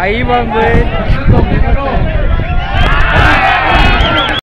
아이방을